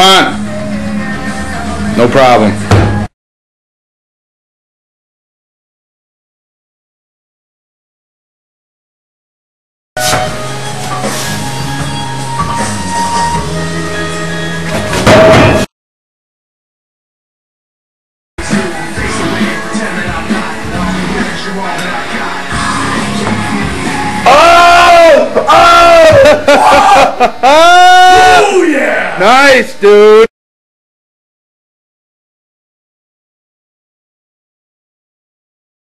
Come on. No problem. Oh! Oh! Oh! oh yeah! Nice, dude.